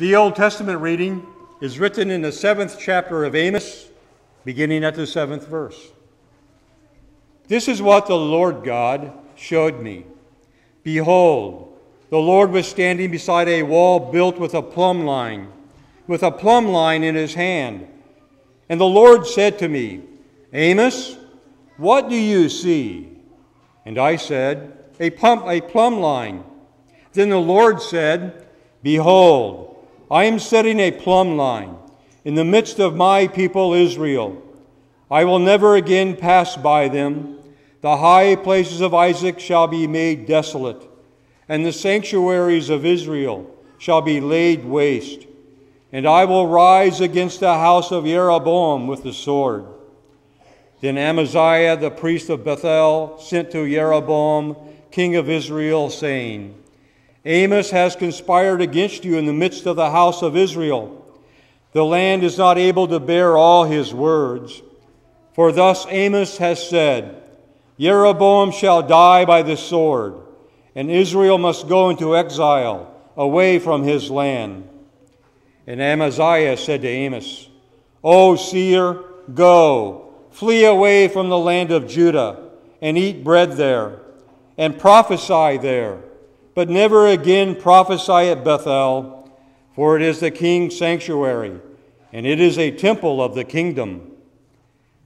The Old Testament reading is written in the seventh chapter of Amos, beginning at the seventh verse. This is what the Lord God showed me. Behold, the Lord was standing beside a wall built with a plumb line, with a plumb line in his hand. And the Lord said to me, Amos, what do you see? And I said, A, plumb, a plumb line. Then the Lord said, Behold, I am setting a plumb line in the midst of my people Israel. I will never again pass by them. The high places of Isaac shall be made desolate, and the sanctuaries of Israel shall be laid waste. And I will rise against the house of Jeroboam with the sword. Then Amaziah the priest of Bethel sent to Jeroboam, king of Israel, saying, Amos has conspired against you in the midst of the house of Israel. The land is not able to bear all his words. For thus Amos has said, Jeroboam shall die by the sword, and Israel must go into exile away from his land. And Amaziah said to Amos, O seer, go, flee away from the land of Judah, and eat bread there, and prophesy there but never again prophesy at Bethel, for it is the king's sanctuary, and it is a temple of the kingdom.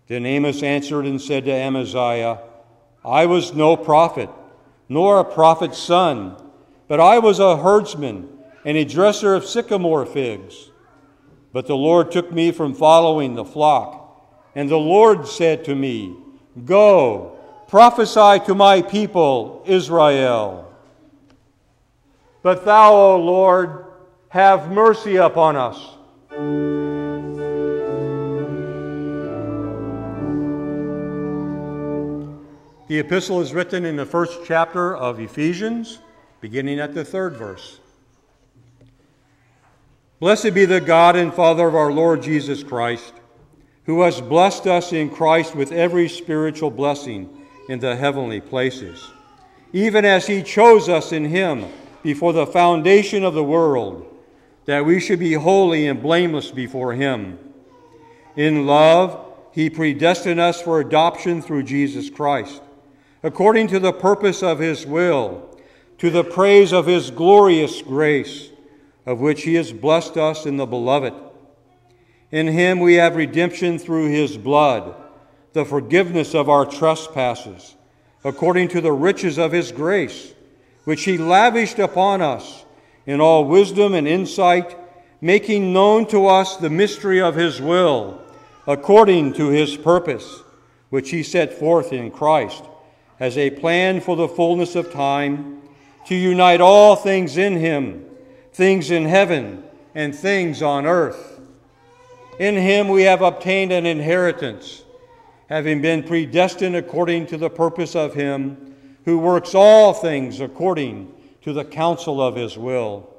Then Amos answered and said to Amaziah, I was no prophet, nor a prophet's son, but I was a herdsman and a dresser of sycamore figs. But the Lord took me from following the flock, and the Lord said to me, Go, prophesy to my people, Israel. But thou, O Lord, have mercy upon us. The epistle is written in the first chapter of Ephesians, beginning at the third verse. Blessed be the God and Father of our Lord Jesus Christ, who has blessed us in Christ with every spiritual blessing in the heavenly places, even as he chose us in him before the foundation of the world, that we should be holy and blameless before Him. In love, He predestined us for adoption through Jesus Christ, according to the purpose of His will, to the praise of His glorious grace, of which He has blessed us in the Beloved. In Him we have redemption through His blood, the forgiveness of our trespasses, according to the riches of His grace which he lavished upon us in all wisdom and insight, making known to us the mystery of his will, according to his purpose, which he set forth in Christ, as a plan for the fullness of time, to unite all things in him, things in heaven and things on earth. In him we have obtained an inheritance, having been predestined according to the purpose of him who works all things according to the counsel of his will,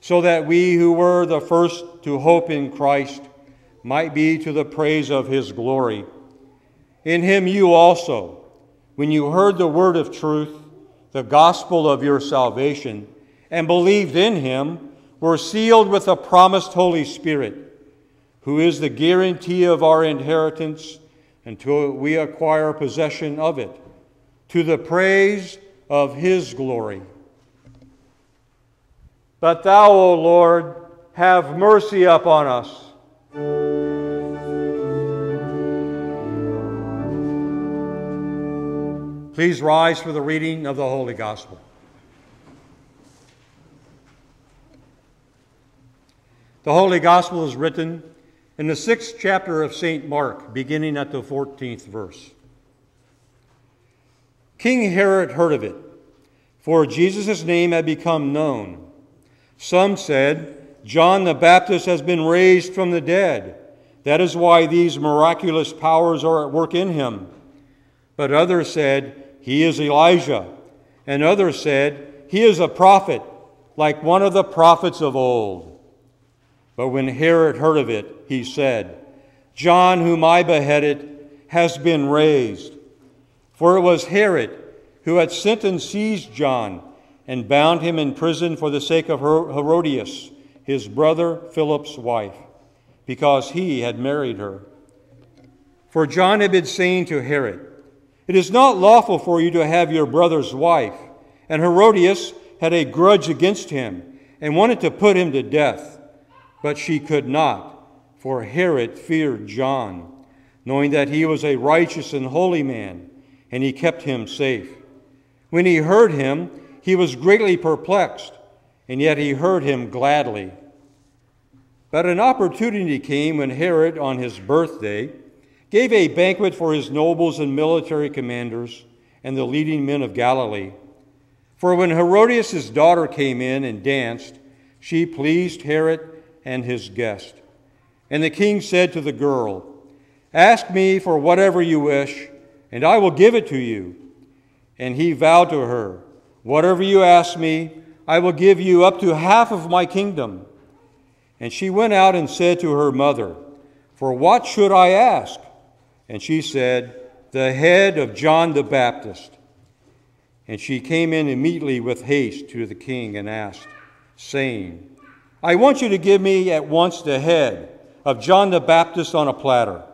so that we who were the first to hope in Christ might be to the praise of his glory. In him you also, when you heard the word of truth, the gospel of your salvation, and believed in him, were sealed with the promised Holy Spirit, who is the guarantee of our inheritance until we acquire possession of it to the praise of his glory. But thou, O Lord, have mercy upon us. Please rise for the reading of the Holy Gospel. The Holy Gospel is written in the sixth chapter of St. Mark, beginning at the 14th verse. King Herod heard of it, for Jesus' name had become known. Some said, John the Baptist has been raised from the dead. That is why these miraculous powers are at work in him. But others said, He is Elijah. And others said, He is a prophet, like one of the prophets of old. But when Herod heard of it, he said, John, whom I beheaded, has been raised. For it was Herod who had sent and seized John and bound him in prison for the sake of Herodias, his brother Philip's wife, because he had married her. For John had been saying to Herod, It is not lawful for you to have your brother's wife. And Herodias had a grudge against him and wanted to put him to death. But she could not, for Herod feared John, knowing that he was a righteous and holy man, and he kept him safe. When he heard him, he was greatly perplexed, and yet he heard him gladly. But an opportunity came when Herod, on his birthday, gave a banquet for his nobles and military commanders and the leading men of Galilee. For when Herodias' daughter came in and danced, she pleased Herod and his guest. And the king said to the girl, Ask me for whatever you wish, and I will give it to you. And he vowed to her, Whatever you ask me, I will give you up to half of my kingdom. And she went out and said to her mother, For what should I ask? And she said, The head of John the Baptist. And she came in immediately with haste to the king and asked, saying, I want you to give me at once the head of John the Baptist on a platter.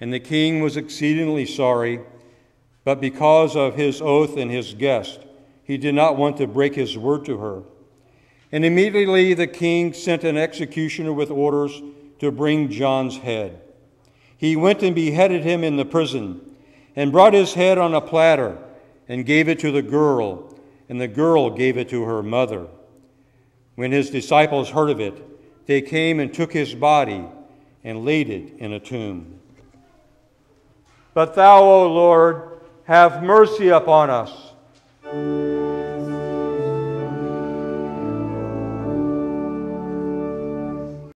And the king was exceedingly sorry, but because of his oath and his guest, he did not want to break his word to her. And immediately the king sent an executioner with orders to bring John's head. He went and beheaded him in the prison, and brought his head on a platter and gave it to the girl, and the girl gave it to her mother. When his disciples heard of it, they came and took his body and laid it in a tomb. But thou, O Lord, have mercy upon us.